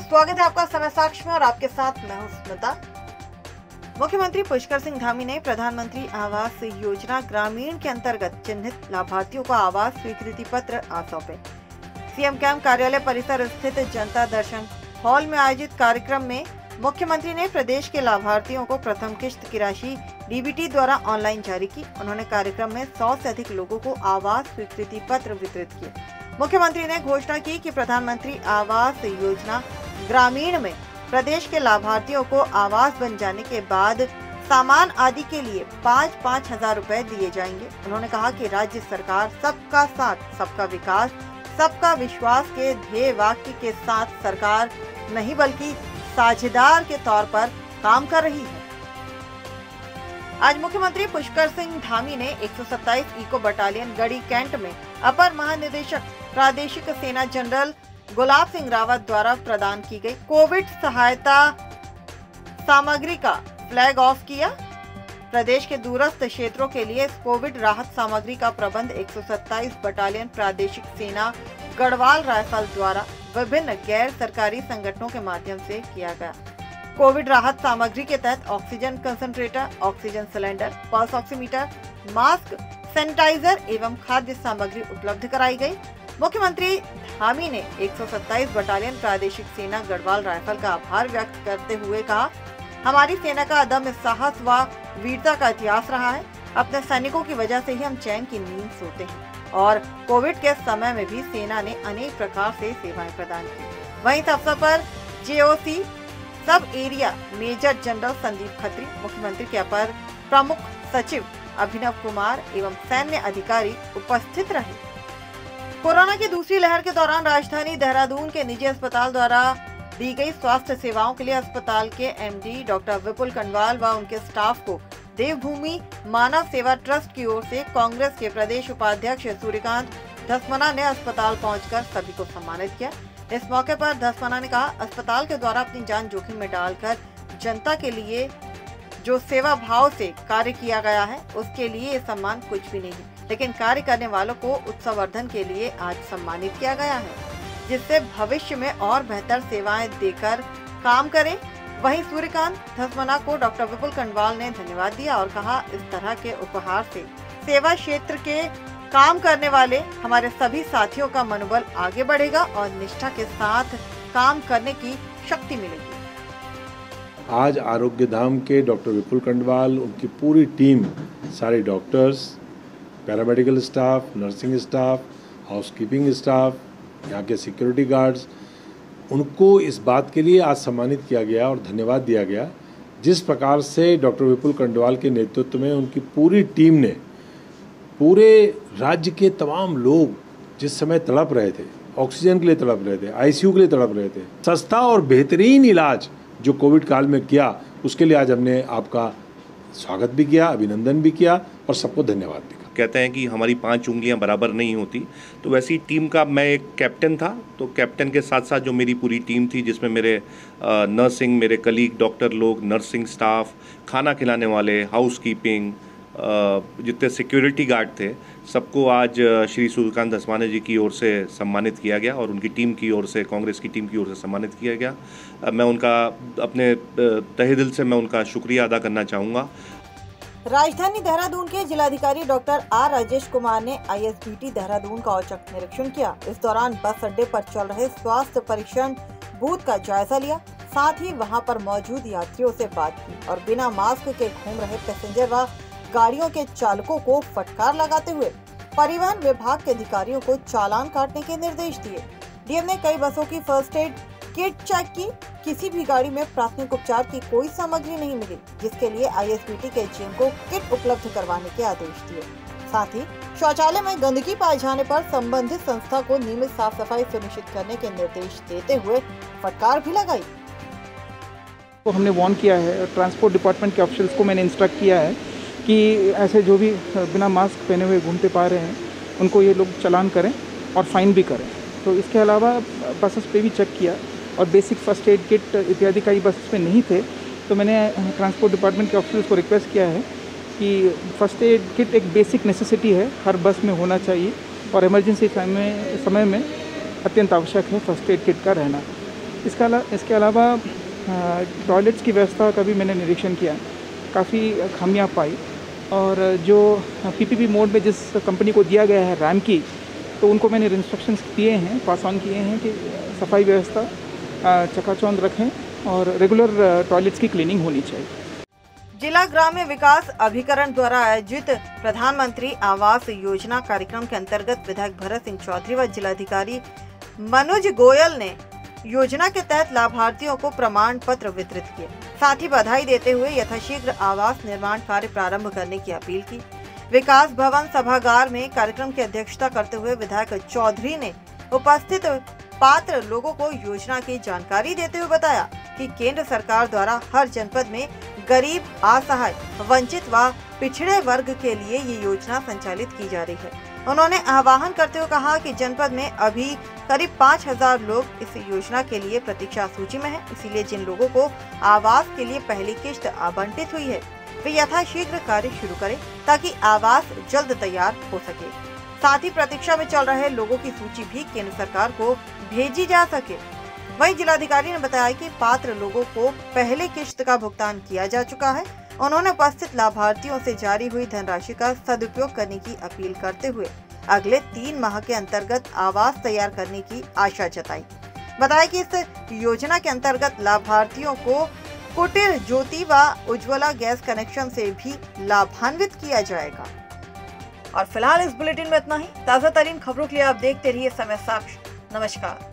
स्वागत है आपका समय साक्ष में और आपके साथ मैं हूँ स्मिता मुख्यमंत्री पुष्कर सिंह धामी ने प्रधानमंत्री आवास योजना ग्रामीण के अंतर्गत चिन्हित लाभार्थियों को आवास स्वीकृति पत्र सौंपे। सीएम कैंप कार्यालय परिसर स्थित जनता दर्शन हॉल में आयोजित कार्यक्रम में मुख्यमंत्री ने प्रदेश के लाभार्थियों को प्रथम किश्त की राशि डीबीटी द्वारा ऑनलाइन जारी की। उन्होंने कार्यक्रम में 100 से अधिक लोगों को आवास स्वीकृति पत्र वितरित किए। मुख्यमंत्री ने घोषणा की कि प्रधानमंत्री आवास योजना ग्रामीण में प्रदेश के लाभार्थियों को आवास बन जाने के बाद सामान आदि के लिए पाँच पाँच हज़ार रूपए दिए जाएँगे। उन्होंने कहा कि राज्य सरकार सबका साथ, सबका विकास, सबका विश्वास के ध्येय वाक्य के साथ सरकार नहीं बल्कि साझेदार के तौर पर काम कर रही है। आज मुख्यमंत्री पुष्कर सिंह धामी ने 127 इको बटालियन गढ़ी कैंट में अपर महानिदेशक, प्रादेशिक सेना जनरल गुलाब सिंह रावत द्वारा प्रदान की गई कोविड सहायता सामग्री का फ्लैग ऑफ़ किया। प्रदेश के दूरस्थ क्षेत्रों के लिए कोविड राहत सामग्री का प्रबंध 127 बटालियन प्रादेशिक सेना गढ़वाल राइफल द्वारा विभिन्न गैर सरकारी संगठनों के माध्यम से किया गया। कोविड राहत सामग्री के तहत oxygen concentrator, oxygen cylinder, pulse oximeter, mask sanitizer एवं खाद्य सामग्री उपलब्ध कराई गई। मुख्यमंत्री धामी ने 127 बटालियन प्रादेशिक सेना गढ़वाल राइफल का आभार व्यक्त करते हुए कहा, हमारी सेना का अदम्य साहस व वीरता का इतिहास रहा है। अपने सैनिकों की वजह से ही हम चैन की नींद सोते हैं और कोविड के समय में भी सेना ने अनेक प्रकार से सेवाएँ प्रदान की। वहीं इस अवसर पर जेओसी, सब area major general Sandeep Khatri, मुख्यमंत्री के अपर प्रमुख सचिव अभिनव कुमार एवं सैन्य अधिकारी उपस्थित रहे। कोरोना की दूसरी लहर के दौरान राजधानी देहरादून के निजी अस्पताल द्वारा दी गई स्वास्थ्य सेवाओं के लिए अस्पताल के एमडी डॉक्टर विपुल कंडवाल व उनके स्टाफ को देवभूमि मानव सेवा ट्रस्ट की ओर से कांग्रेस के प्रदेश उपाध्यक्ष सूर्यकांत धसमना ने अस्पताल पहुंचकर सभी को सम्मानित किया। इस मौके पर धसमना ने कहा, अस्पताल के द्वारा अपनी जान जोखिम में डालकर जनता के लिए जो सेवा भाव से कार्य किया गया है, उसके लिए ये सम्मान कुछ भी नहीं। लेकिन कार्य करने वालों को उत्सवर्धन के लिए आज सम्मानित किया गया है, जिससे भविष्य में और बेहतर सेवाएँ देकर काम करें। वहीं सूर्यकांत धसमना को डॉक्टर विपुल कंडवाल ने धन्यवाद दिया और कहा, इस तरह के उपहार से सेवा क्षेत्र के काम करने वाले हमारे सभी साथियों का मनोबल आगे बढ़ेगा और निष्ठा के साथ काम करने की शक्ति मिलेगी। आज आरोग्य धाम के डॉक्टर विपुल कंडवाल, उनकी पूरी टीम, सारे doctors, paramedical staff, nursing staff, housekeeping staff, यहाँ के सिक्योरिटी गार्ड्स, उनको इस बात के लिए आज सम्मानित किया गया और धन्यवाद दिया गया। जिस प्रकार से डॉक्टर विपुल कंडवाल के नेतृत्व में उनकी पूरी टीम ने पूरे राज्य के तमाम लोग जिस समय तड़प रहे थे, ऑक्सीजन के लिए तड़प रहे थे, आईसीयू के लिए तड़प रहे थे, सस्ता और बेहतरीन इलाज जो कोविड काल में किया, उसके लिए आज हमने आपका स्वागत भी किया, अभिनंदन भी किया और सबको धन्यवाद भी कहते हैं कि हमारी पाँच उंगलियाँ बराबर नहीं होती तो वैसी टीम का मैं एक कैप्टन था तो कैप्टन के साथ साथ जो मेरी पूरी टीम थी, जिसमें मेरे नर्सिंग, मेरे कलीग, डॉक्टर लोग, नर्सिंग स्टाफ, खाना खिलाने वाले हाउस कीपिंग जितने सिक्योरिटी गार्ड थे, सबको आज श्री सूर्यकांत धसमाने जी की ओर से सम्मानित किया गया और उनकी टीम की ओर से, कांग्रेस की टीम की ओर से सम्मानित किया गया। मैं उनका, अपने तहे दिल से मैं उनका शुक्रिया अदा करना चाहूँगा। राजधानी देहरादून के जिलाधिकारी डॉक्टर आर राजेश कुमार ने आईएसबीटी देहरादून का औचक निरीक्षण किया। इस दौरान बस अड्डे पर चल रहे स्वास्थ्य परीक्षण बूथ का जायजा लिया। साथ ही वहाँ पर मौजूद यात्रियों से बात की और बिना मास्क के घूम रहे पैसेंजर व गाड़ियों के चालकों को फटकार लगाते हुए परिवहन विभाग के अधिकारियों को चालान काटने के निर्देश दिए। डीएम ने कई बसों की फ़र्स्ट एड किट चेक की। किसी भी गाड़ी में प्राथमिक उपचार की कोई सामग्री नहीं मिली, जिसके लिए आईएसबीटी के जीएम को किट उपलब्ध करवाने के आदेश दिए। साथ ही, शौचालय में गंदगी पाए जाने पर संबंधित संस्था को नियमित साफ़ सफ़ाई सुनिश्चित करने के निर्देश देते हुए फटकार भी लगाई। तो हमने वॉर्न किया है ट्रांसपोर्ट डिपार्टमेंट के ऑफिसर्स को मैंने इंस्ट्रक्ट किया है कि ऐसे जो भी बिना मास्क पहने हुए घूमते पा रहे हैं उनको ये लोग चलान करें और फाइन भी करें। तो इसके अलावा बसेस पे भी चेक किया और बेसिक फ़र्स्ट एड किट इत्यादि कई बस में नहीं थे। तो मैंने ट्रांसपोर्ट डिपार्टमेंट के ऑफिसर्स को रिक्वेस्ट किया है कि फ़र्स्ट एड किट एक बेसिक नेसेसिटी है हर बस में होना चाहिए और इमरजेंसी समय समय में अत्यंत आवश्यक है फ़र्स्ट एड किट का रहना। इसका अला, इसके अलावा टॉयलेट्स की व्यवस्था का भी मैंने निरीक्षण किया। काफ़ी खामियाँ पाई। और जो पीपीपी मोड में जिस कंपनी को दिया गया है रैम की तो उनको मैंने इंस्ट्रक्शंस दिए हैं पास ऑन किए हैं कि सफ़ाई व्यवस्था चकाचौंध रखें और रेगुलर टॉयलेट्स की क्लीनिंग होनी चाहिए। जिला ग्राम्य विकास अभिकरण द्वारा आयोजित प्रधानमंत्री आवास योजना कार्यक्रम के अंतर्गत विधायक भरत सिंह चौधरी व जिलाधिकारी मनोज गोयल ने योजना के तहत लाभार्थियों को प्रमाण पत्र वितरित किए। साथ ही बधाई देते हुए यथाशीघ्र आवास निर्माण कार्य प्रारंभ करने की अपील की। विकास भवन सभागार में कार्यक्रम की अध्यक्षता करते हुए विधायक चौधरी ने उपस्थित पात्र लोगों को योजना की जानकारी देते हुए बताया कि केंद्र सरकार द्वारा हर जनपद में गरीब, असहाय, वंचित व पिछड़े वर्ग के लिए ये योजना संचालित की जा रही है। उन्होंने आह्वान करते हुए कहा कि जनपद में अभी करीब पाँच हज़ार लोग इस योजना के लिए प्रतीक्षा सूची में हैं, इसीलिए जिन लोगों को आवास के लिए पहली किश्त आवंटित हुई है वे यथाशीघ्र कार्य शुरू करें ताकि आवास जल्द तैयार हो सके। साथ ही प्रतीक्षा में चल रहे लोगों की सूची भी केंद्र सरकार को भेजी जा सके। वहीं जिलाधिकारी ने बताया कि पात्र लोगों को पहले किश्त का भुगतान किया जा चुका है। उन्होंने उपस्थित लाभार्थियों से जारी हुई धनराशि का सदुपयोग करने की अपील करते हुए अगले तीन माह के अंतर्गत आवास तैयार करने की आशा जताई। बताया कि इस योजना के अंतर्गत लाभार्थियों को कुटीर ज्योति व उज्ज्वला गैस कनेक्शन से भी लाभान्वित किया जाएगा। और फ़िलहाल इस बुलेटिन में इतना ही। ताज़ा तरीन खबरों के लिए आप देखते रहिए समय साक्ष नमस्कार।